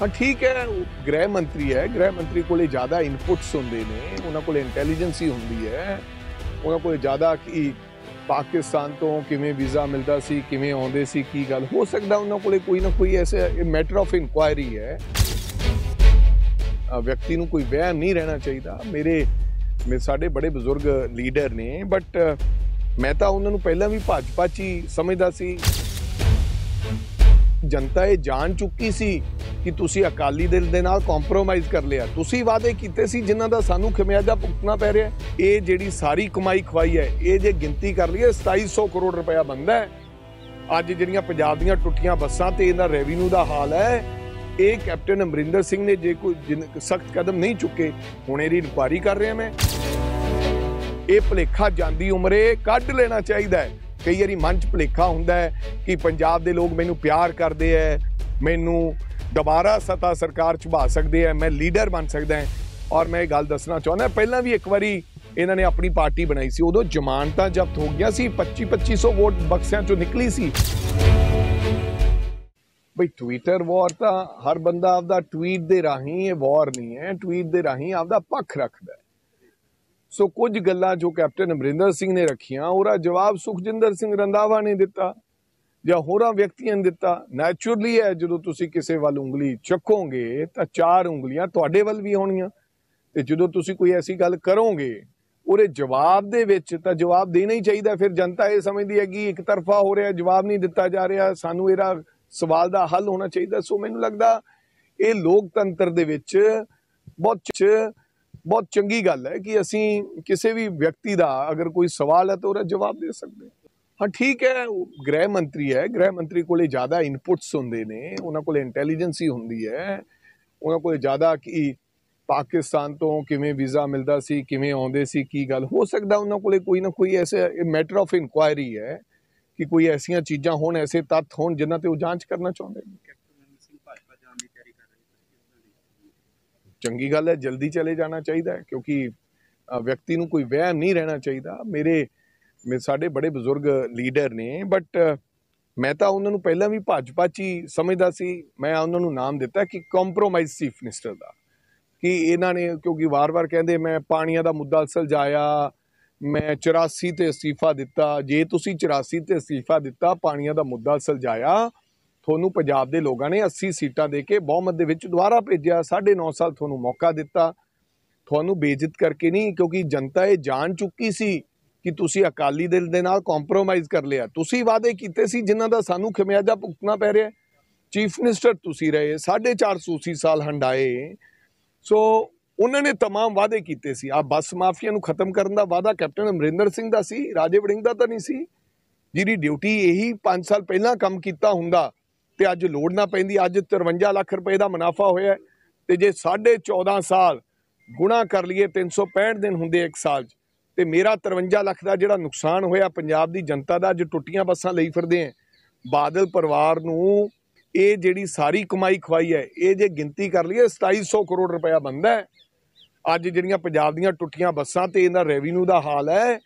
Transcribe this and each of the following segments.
ਹਾਂ, ਠੀਕ ਹੈ, ਉਹ ਗ੍ਰਹਿ ਮੰਤਰੀ ਹੈ, ਗ੍ਰਹਿ ਮੰਤਰੀ ਕੋਲੇ ਜ਼ਿਆਦਾ ਇਨਪੁਟਸ ਹੁੰਦੇ ਨੇ, ਉਹਨਾਂ ਕੋਲੇ ਇੰਟੈਲੀਜੈਂਸ ਹੀ ਹੁੰਦੀ ਹੈ, ਉਹਨਾਂ ਕੋਲੇ ਜ਼ਿਆਦਾ ਕੀ ਪਾਕਿਸਤਾਨ ਤੋਂ ਕਿਵੇਂ ਵੀਜ਼ਾ ਮਿਲਦਾ ਸੀ, ਕਿਵੇਂ ਆਉਂਦੇ ਸੀ, ਕੀ ਗੱਲ, ਹੋ ਸਕਦਾ ਉਹਨਾਂ ਕੋਲੇ ਕੋਈ ਨਾ ਕੋਈ ਐਸੇ ਮੈਟਰ ਆਫ ਇਨਕੁਆਇਰੀ ਹੈ। ਵਿਅਕਤੀ ਨੂੰ ਕੋਈ ਵਹਿਮ ਨਹੀਂ ਰਹਿਣਾ ਚਾਹੀਦਾ। ਮੇਰੇ ਮੇ ਸਾਡੇ ਬੜੇ ਬਜ਼ੁਰਗ ਲੀਡਰ ਨੇ ਬਟ ਮੈਂ ਤਾਂ ਉਹਨਾਂ ਨੂੰ ਪਹਿਲਾਂ ਵੀ ਭਾਜਪਾ 'ਚ ਹੀ ਸਮਝਦਾ ਸੀ। ਜਨਤਾ ਇਹ ਜਾਣ ਚੁੱਕੀ ਸੀ ਕਿ ਤੁਸੀਂ ਅਕਾਲੀ ਦਲ ਦੇ ਨਾਲ ਕੰਪਰੋਮਾਈਜ਼ ਕਰ ਲਿਆ। ਤੁਸੀਂ ਵਾਅਦੇ ਕੀਤੇ ਸੀ ਜਿਨ੍ਹਾਂ ਦਾ ਸਾਨੂੰ ਖਮਿਆਜਾ ਭੁਗਤਣਾ ਪੈ ਰਿਹਾ ਇਹ ਜਿਹੜੀ ਸਾਰੀ ਕਮਾਈ ਖਵਾਈ ਹੈ, ਇਹ ਜੇ ਗਿਣਤੀ ਕਰ ਲਈਏ 2700 ਕਰੋੜ ਰੁਪਇਆ ਬੰਦਾ ਹੈ। ਅੱਜ ਜਿਹੜੀਆਂ ਪੰਜਾਬ ਦੀਆਂ ਟੁੱਟੀਆਂ ਬੱਸਾਂ ਤੇ ਇਹਦਾ ਰੈਵਨਿਊ ਦਾ ਹਾਲ ਹੈ, ਇਹ ਕੈਪਟਨ ਅਮਰਿੰਦਰ ਸਿੰਘ ਨੇ ਜੇ ਕੋਈ ਸਖਤ ਕਦਮ ਨਹੀਂ ਚੁੱਕੇ, ਹੁਣ ਇਹਦੀ ਇਨਕੁਆਰੀ ਕਰ ਰਿਹਾ ਮੈਂ। ਇਹ ਭਲੇਖਾ ਜਾਂਦੀ ਉਮਰੇ ਕੱਢ ਲੈਣਾ ਚਾਹੀਦਾ ਹੈ। ਕਈ ਵਾਰੀ ਮਨ 'ਚ ਭੁਲੇਖਾ ਹੁੰਦਾ ਹੈ ਕਿ ਪੰਜਾਬ ਦੇ ਲੋਕ ਮੈਨੂੰ ਪਿਆਰ ਕਰਦੇ ਐ, ਮੈਨੂੰ ਦੁਬਾਰਾ ਸਤਾ ਸਰਕਾਰ ਚੁਭਾ ਸਕਦੇ ਐ, ਮੈਂ ਲੀਡਰ ਬਣ ਸਕਦਾ ਹਾਂ ਔਰ ਮੈਂ ਇਹ ਗੱਲ ਦੱਸਣਾ ਚਾਹੁੰਦਾ, ਪਹਿਲਾਂ ਵੀ ਇੱਕ ਵਾਰੀ ਇਹਨਾਂ ਨੇ ਆਪਣੀ ਪਾਰਟੀ ਬਣਾਈ ਸੀ, ਉਦੋਂ ਜ਼ਮਾਨਤਾਂ ਜ਼ਬਤ ਹੋ ਗਈਆਂ ਸੀ 25 2500 ਵੋਟ ਬਕਸਿਆਂ ਚੋਂ ਨਿਕਲੀ ਸੀ। ਬਈ ਟਵਿੱਟਰ ਵਾਰ ਤਾਂ ਹਰ ਬੰਦਾ ਆਪਦਾ ਟਵੀਟ ਦੇ ਰਾਹੀਂ ਇਹ ਵਾਰ ਨਹੀਂ ਹੈ ਟਵੀਟ ਦੇ ਰਾਹੀਂ ਆਪਦਾ ਪੱਖ ਰੱਖਦਾ ਸੋ ਕੁਝ ਗੱਲਾਂ ਜੋ ਕੈਪਟਨ ਅਮਰਿੰਦਰ ਸਿੰਘ ਨੇ ਰੱਖੀਆਂ, ਉਹਦਾ ਜਵਾਬ ਸੁਖਜਿੰਦਰ ਸਿੰਘ ਰੰਧਾਵਾ ਨੇ ਦਿੱਤਾ ਜਾਂ ਹੋਰਾਂ ਵਿਅਕਤੀਆਂ ਨੇ ਦਿੱਤਾ। ਨੈਚੁਰਲੀ ਹੈ, ਜਦੋਂ ਤੁਸੀਂ ਕਿਸੇ ਵੱਲ ਉਂਗਲੀ ਚੱਕੋਗੇ ਤਾਂ ਚਾਰ ਉਂਗਲੀਆਂ ਤੁਹਾਡੇ ਵੱਲ ਵੀ ਹੋਣੀਆਂ ਤੇ ਜਦੋਂ ਤੁਸੀਂ ਕੋਈ ਐਸੀ ਗੱਲ ਕਰੋਗੇ ਉਹਦੇ ਜਵਾਬ ਦੇ ਵਿੱਚ ਤਾਂ ਜਵਾਬ ਦੇਣਾ ਹੀ ਚਾਹੀਦਾ। ਫਿਰ ਜਨਤਾ ਇਹ ਸਮਝਦੀ ਹੈ ਕਿ ਇੱਕ ਤਰਫਾ ਹੋ ਰਿਹਾ, ਜਵਾਬ ਨਹੀਂ ਦਿੱਤਾ ਜਾ ਰਿਹਾ। ਸਾਨੂੰ ਇਹਦਾ ਸਵਾਲ ਦਾ ਹੱਲ ਹੋਣਾ ਚਾਹੀਦਾ। ਸੋ ਮੈਨੂੰ ਲੱਗਦਾ ਇਹ ਲੋਕਤੰਤਰ ਦੇ ਵਿੱਚ ਬਹੁਤ ਬਹੁਤ ਚੰਗੀ ਗੱਲ ਹੈ ਕਿ ਅਸੀਂ ਕਿਸੇ ਵੀ ਵਿਅਕਤੀ ਦਾ ਅਗਰ ਕੋਈ ਸਵਾਲ ਹੈ ਤਾਂ ਉਹਦਾ ਜਵਾਬ ਦੇ ਸਕਦੇ ਹਾਂ। ਠੀਕ ਹੈ, ਉਹ ਗ੍ਰਹਿ ਮੰਤਰੀ ਹੈ। ਗ੍ਰਹਿ ਮੰਤਰੀ ਕੋਲੇ ਜ਼ਿਆਦਾ ਇਨਪੁਟਸ ਹੁੰਦੇ ਨੇ, ਉਹਨਾਂ ਕੋਲੇ ਇੰਟੈਲੀਜੈਂਸ ਹੀ ਹੁੰਦੀ ਹੈ। ਉਹਨਾਂ ਕੋਲੇ ਜ਼ਿਆਦਾ ਕੀ ਪਾਕਿਸਤਾਨ ਤੋਂ ਕਿਵੇਂ ਵੀਜ਼ਾ ਮਿਲਦਾ ਸੀ, ਕਿਵੇਂ ਆਉਂਦੇ ਸੀ, ਕੀ ਗੱਲ, ਹੋ ਸਕਦਾ ਉਹਨਾਂ ਕੋਲੇ ਕੋਈ ਨਾ ਕੋਈ ਐਸੇ ਮੈਟਰ ਆਫ ਇਨਕੁਆਇਰੀ ਹੈ ਕਿ ਕੋਈ ਐਸੀਆਂ ਚੀਜ਼ਾਂ ਹੋਣ, ਐਸੇ ਤੱਥ ਹੋਣ ਜਿਨ੍ਹਾਂ ਤੇ ਉਹ ਜਾਂਚ ਕਰਨਾ ਚਾਹੁੰਦੇ ਨੇ ਕੈਪਟਨ ਸਿੰਘ ਭਾਜਪਾ ਜਾਣ ਦੀ ਤਿਆਰੀ ਕਰ ਰਹੇ ਚੰਗੀ ਗੱਲ ਹੈ, ਜਲਦੀ ਚਲੇ ਜਾਣਾ ਚਾਹੀਦਾ ਹੈ, ਕਿਉਂਕਿ ਵਿਅਕਤੀ ਨੂੰ ਕੋਈ ਵਹਿਮ ਨਹੀਂ ਰਹਿਣਾ ਚਾਹੀਦਾ। ਮੇਰੇ, ਮੇ, ਸਾਡੇ ਬੜੇ ਬਜ਼ੁਰਗ ਲੀਡਰ ਨੇ ਬਟ ਮੈਂ ਤਾਂ ਉਹਨਾਂ ਨੂੰ ਪਹਿਲਾਂ ਵੀ ਭਾਜਪਾ 'ਚ ਹੀ ਸਮਝਦਾ ਸੀ। ਮੈਂ ਉਹਨਾਂ ਨੂੰ ਨਾਮ ਦਿੱਤਾ ਕਿ ਕੰਪਰੋਮਾਈਜ਼ ਚੀਫ ਮਿਨਿਸਟਰ ਦਾ, ਕਿ ਇਹਨਾਂ ਨੇ, ਕਿਉਂਕਿ ਵਾਰ-ਵਾਰ ਕਹਿੰਦੇ, ਮੈਂ ਪਾਣੀਆਂ ਦਾ ਮੁੱਦਾ ਸੁਲਝਾਇਆ ਮੈਂ 84 ਤੇ ਅਸਤੀਫਾ ਦਿੱਤਾ। ਜੇ ਤੁਸੀਂ 84 ਤੇ ਅਸਤੀਫਾ ਦਿੱਤਾ, ਪਾਣੀਆਂ ਦਾ ਮੁੱਦਾ ਸੁਲਝਾਇਆ ਤੁਹਾਨੂੰ ਪੰਜਾਬ ਦੇ ਲੋਕਾਂ ਨੇ 80 ਸੀਟਾਂ ਦੇ ਕੇ ਬਹੁਮਤ ਦੇ ਵਿੱਚ ਦੁਬਾਰਾ ਭੇਜਿਆ 9.5 ਸਾਲ ਤੁਹਾਨੂੰ ਮੌਕਾ ਦਿੱਤਾ ਤੁਹਾਨੂੰ ਬੇਇੱਜ਼ਤ ਕਰਕੇ ਨਹੀਂ ਕਿਉਂਕਿ ਜਨਤਾ ਇਹ ਜਾਣ ਚੁੱਕੀ ਸੀ ਕਿ ਤੁਸੀਂ ਅਕਾਲੀ ਦਲ ਦੇ ਨਾਲ ਕੰਪਰੋਮਾਈਜ਼ ਕਰ ਲਿਆ ਤੁਸੀਂ ਵਾਅਦੇ ਕੀਤੇ ਸੀ ਜਿਨ੍ਹਾਂ ਦਾ ਸਾਨੂੰ ਖਮਿਆਜਾ ਭੁਗਤਣਾ ਪੈ ਰਿਹਾ ਚੀਫ ਮਿਨਿਸਟਰ ਤੁਸੀਂ ਰਹੇ 450 ਸਾਲ ਹੰਡਾਏ ਸੋ ਉਹਨਾਂ ਨੇ तमाम ਵਾਅਦੇ ਕੀਤੇ ਸੀ ਆ ਬੱਸ ਮਾਫੀਆ ਨੂੰ ਖਤਮ ਕਰਨ ਦਾ ਵਾਅਦਾ ਕੈਪਟਨ ਅਮਰਿੰਦਰ ਸਿੰਘ ਦਾ ਸੀ ਰਾਜੇ ਵੜਿੰਗ ਦਾ ਤਾਂ ਨਹੀਂ ਸੀ ਜਿਹਦੀ ਡਿਊਟੀ ਇਹੀ 5 ਸਾਲ ਪਹਿਲਾਂ ਕੰਮ ਕੀਤਾ ਹੁੰਦਾ ਤੇ ਅੱਜ ਲੋੜ ਨਾ ਪੈਂਦੀ, ਅੱਜ 53 ਲੱਖ ਰੁਪਏ ਦਾ ਮੁਨਾਫਾ ਹੋਇਆ ਹੈ। ਤੇ ਜੇ 14.5 ਸਾਲ ਗੁਣਾ ਕਰ ਲਈਏ 365 ਦਿਨ ਹੁੰਦੇ ਇੱਕ ਸਾਲ 'ਚ, ਤੇ ਮੇਰਾ 53 ਲੱਖ ਦਾ ਜਿਹੜਾ ਨੁਕਸਾਨ ਹੋਇਆ ਪੰਜਾਬ ਦੀ ਜਨਤਾ ਦਾ, ਅੱਜ ਟੁੱਟੀਆਂ ਬੱਸਾਂ ਲਈ ਫਿਰਦੇ ਆਂ ਬਾਦਲ ਪਰਿਵਾਰ ਨੂੰ ਇਹ ਜਿਹੜੀ ਸਾਰੀ ਕਮਾਈ ਖਵਾਈ ਹੈ, ਇਹ ਜੇ ਗਿਣਤੀ ਕਰ ਲਈਏ 2700 ਕਰੋੜ ਰੁਪਇਆ ਬੰਦਾ ਅੱਜ ਜਿਹੜੀਆਂ ਪੰਜਾਬ ਦੀਆਂ ਟੁੱਟੀਆਂ ਬੱਸਾਂ ਤੇ ਇਹਦਾ ਰੈਵਨਿਊ ਦਾ ਹਾਲ ਹੈ,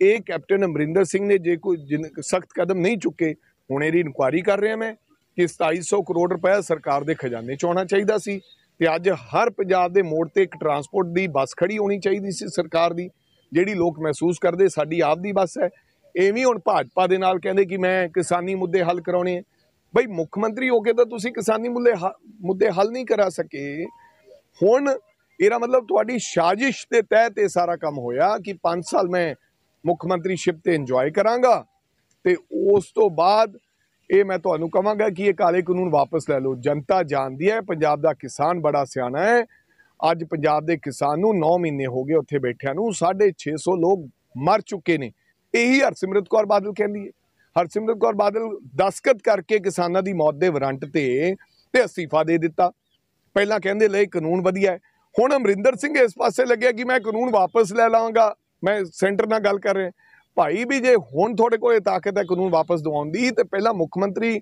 ਇਹ ਕੈਪਟਨ ਅਮਰਿੰਦਰ ਸਿੰਘ ਨੇ ਜੇ ਕੋਈ ਸਖਤ ਕਦਮ ਨਹੀਂ ਚੁੱਕੇ, ਹੁਣ ਇਹਦੀ ਇਨਕੁਆਰੀ ਕਰ ਰਿਹਾ ਮੈਂ ਕਿ 2700 ਕਰੋੜ ਰੁਪਏ ਸਰਕਾਰ ਦੇ ਖਜ਼ਾਨੇ ਚ ਆਉਣਾ ਚਾਹੀਦਾ ਸੀ ਤੇ ਅੱਜ ਹਰ ਪੰਜਾਬ ਦੇ ਮੋੜ ਤੇ ਇੱਕ ਟਰਾਂਸਪੋਰਟ ਦੀ ਬੱਸ ਖੜੀ ਹੋਣੀ ਚਾਹੀਦੀ ਸੀ ਸਰਕਾਰ ਦੀ, ਜਿਹੜੀ ਲੋਕ ਮਹਿਸੂਸ ਕਰਦੇ ਸਾਡੀ ਆਪ ਦੀ ਬੱਸ ਹੈ। ਐਵੇਂ ਹੁਣ ਭਾਜਪਾ ਦੇ ਨਾਲ ਕਹਿੰਦੇ ਕਿ ਮੈਂ ਕਿਸਾਨੀ ਮੁੱਦੇ ਹੱਲ ਕਰਾਉਣੇ ਹੈ ਬਈ ਮੁੱਖ ਮੰਤਰੀ ਹੋ ਕੇ ਤਾਂ ਤੁਸੀਂ ਕਿਸਾਨੀ ਮੁੱਦੇ ਹ- ਮੁੱਦੇ ਹੱਲ ਨਹੀਂ ਕਰਾ ਸਕੇ। ਹੁਣ ਇਹਦਾ ਮਤਲਬ ਤੁਹਾਡੀ ਸਾਜ਼ਿਸ਼ ਦੇ ਤਹਿਤ ਇਹ ਸਾਰਾ ਕੰਮ ਹੋਇਆ ਕਿ 5 ਸਾਲ ਮੈਂ ਮੁੱਖ ਮੰਤਰੀ ਸ਼ਿਪ ਤੇ ਇੰਜੋਏ ਕਰਾਂਗਾ ਤੇ ਉਸ ਤੋਂ ਬਾਅਦ ਇਹ ਮੈਂ ਤੁਹਾਨੂੰ ਕਹਾਂਗਾ ਕਿ ਇਹ ਕਾਲੇ ਕਾਨੂੰਨ ਵਾਪਸ ਲੈ ਲਓ। ਜਨਤਾ ਜਾਣਦੀ ਹੈ, ਪੰਜਾਬ ਦਾ ਕਿਸਾਨ ਬੜਾ ਸਿਆਣਾ ਹੈ। ਅੱਜ ਪੰਜਾਬ ਦੇ ਕਿਸਾਨ ਨੂੰ 9 ਮਹੀਨੇ ਹੋ ਗਏ ਉੱਥੇ ਬੈਠਿਆਂ ਨੂੰ 650 ਲੋਕ ਮਰ ਚੁੱਕੇ ਨੇ। ਇਹੀ ਹਰਸਿਮਰਤ ਕੌਰ ਬਾਦਲ ਕਹਿੰਦੀ ਹੈ। ਹਰਸਿਮਰਤ ਕੌਰ ਬਾਦਲ ਦਸਕਤ ਕਰਕੇ ਕਿਸਾਨਾਂ ਦੀ ਮੌਤ ਦੇ ਵਾਰੰਟ ਤੇ ਤੇ ਅਸਤੀਫਾ ਦੇ ਦਿੱਤਾ। ਪਹਿਲਾਂ ਕਹਿੰਦੇ ਲੈ ਕਾਨੂੰਨ ਵਧੀਆ ਹੈ। ਹੁਣ ਅਮਰਿੰਦਰ ਸਿੰਘ ਇਸ ਪਾਸੇ ਲੱਗਿਆ ਕਿ ਮੈਂ ਕਾਨੂੰਨ ਵਾਪਸ ਲੈ ਲਾਂਗਾ ਮੈਂ ਸੈਂਟਰ ਨਾਲ ਗੱਲ ਕਰ ਰਿਹਾ। ਭਾਈ ਵੀ ਜੇ ਹੁਣ ਤੁਹਾਡੇ ਕੋਲ ਇਹ ਤਾਕਤ ਹੈ ਕਾਨੂੰਨ ਵਾਪਸ ਦਿਵਾਉਣ ਦੀ, ਤੇ ਪਹਿਲਾਂ ਮੁੱਖ ਮੰਤਰੀ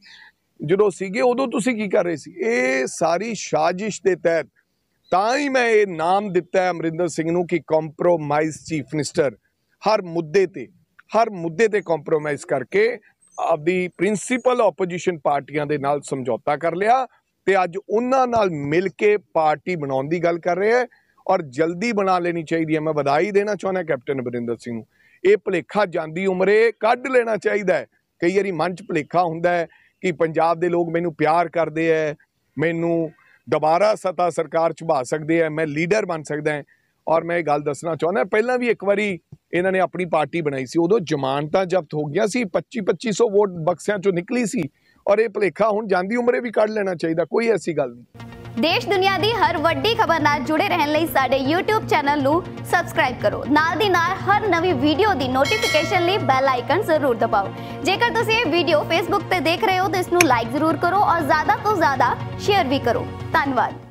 ਜਦੋਂ ਸੀਗੇ, ਉਦੋਂ ਤੁਸੀਂ ਕੀ ਕਰ ਰਹੇ ਸੀ? ਇਹ ਸਾਰੀ ਸਾਜ਼ਿਸ਼ ਦੇ ਤਹਿਤ ਤਾਂ ਹੀ ਮੈਂ ਇਹ ਨਾਮ ਦਿੱਤਾ ਹੈ ਅਮਰਿੰਦਰ ਸਿੰਘ ਨੂੰ ਕਿ ਕੰਪਰੋਮਾਈਜ਼ ਚੀਫ ਮਿਨਿਸਟਰ ਹਰ ਮੁੱਦੇ ਤੇ, ਹਰ ਮੁੱਦੇ ਤੇ ਕੰਪਰੋਮਾਈਜ਼ ਕਰਕੇ ਆਪਦੀ ਪ੍ਰਿੰਸੀਪਲ ਆਪੋਜੀਸ਼ਨ ਪਾਰਟੀਆਂ ਦੇ ਨਾਲ ਸਮਝੌਤਾ ਕਰ ਲਿਆ ਤੇ ਅੱਜ ਉਹਨਾਂ ਨਾਲ ਮਿਲ ਕੇ ਪਾਰਟੀ ਬਣਾਉਣ ਦੀ ਗੱਲ ਕਰ ਰਹੇ ਹੈ ਔਰ ਜਲਦੀ ਬਣਾ ਲੈਣੀ ਚਾਹੀਦੀ ਹੈ। ਮੈਂ ਵਧਾਈ ਦੇਣਾ ਚਾਹੁੰਦਾ ਕੈਪਟਨ ਅਮਰਿੰਦਰ ਸਿੰਘ ਨੂੰ। ਇਹ ਭੁਲੇਖਾ ਜਾਂਦੀ ਉਮਰੇ ਕੱਢ ਲੈਣਾ ਚਾਹੀਦਾ ਹੈ। ਕਈ ਵਾਰੀ ਮਨ 'ਚ ਭੁਲੇਖਾ ਹੁੰਦਾ ਹੈ ਕਿ ਪੰਜਾਬ ਦੇ ਲੋਕ ਮੈਨੂੰ ਪਿਆਰ ਕਰਦੇ ਹੈ ਮੈਨੂੰ ਦੁਬਾਰਾ ਸਤਾ ਸਰਕਾਰ ਚ ਬਾ ਸਕਦੇ ਆ ਮੈਂ ਲੀਡਰ ਬਣ ਸਕਦਾ ਹਾਂ ਔਰ ਮੈਂ ਇਹ ਗੱਲ ਦੱਸਣਾ ਚਾਹੁੰਦਾ, ਪਹਿਲਾਂ ਵੀ ਇੱਕ ਵਾਰੀ ਇਹਨਾਂ ਨੇ ਆਪਣੀ ਪਾਰਟੀ ਬਣਾਈ ਸੀ, ਉਦੋਂ ਜ਼ਮਾਨਤਾਂ ਜ਼ਬਤ ਹੋ ਗਈਆਂ ਸੀ 25 2500 ਵੋਟ ਬਕਸਿਆਂ ਚੋਂ ਨਿਕਲੀ ਸੀ। ਔਰ ਇਹ ਭੁਲੇਖਾ ਹੁਣ ਜਾਂਦੀ ਉਮਰੇ ਵੀ ਕੱਢ ਲੈਣਾ ਚਾਹੀਦਾ, ਕੋਈ ਐਸੀ ਗੱਲ ਨਹੀਂ। ਦੇਸ਼ ਦੁਨੀਆ ਦੀ ਹਰ ਵੱਡੀ ਖਬਰ ਨਾਲ ਜੁੜੇ ਰਹਿਣ ਲਈ ਸਾਡੇ YouTube ਚੈਨਲ ਨੂੰ ਸਬਸਕ੍ਰਾਈਬ ਕਰੋ। ਨਾਲ ਦੀ ਨਾਲ ਹਰ ਨਵੀਂ ਵੀਡੀਓ ਦੀ ਨੋਟੀਫਿਕੇਸ਼ਨ ਲਈ ਬੈਲ ਆਈਕਨ ਜ਼ਰੂਰ ਦਬਾਓ। ਜੇਕਰ ਤੁਸੀਂ ਇਹ ਵੀਡੀਓ Facebook ਤੇ ਦੇਖ ਰਹੇ ਹੋ ਤਾਂ ਇਸ ਨੂੰ ਲਾਈਕ ਜ਼ਰੂਰ ਕਰੋ ਔਰ ਜ਼ਿਆਦਾ ਤੋਂ ਜ਼ਿਆਦਾ ਸ਼ੇਅਰ ਵੀ ਕਰੋ। ਧੰਨਵਾਦ।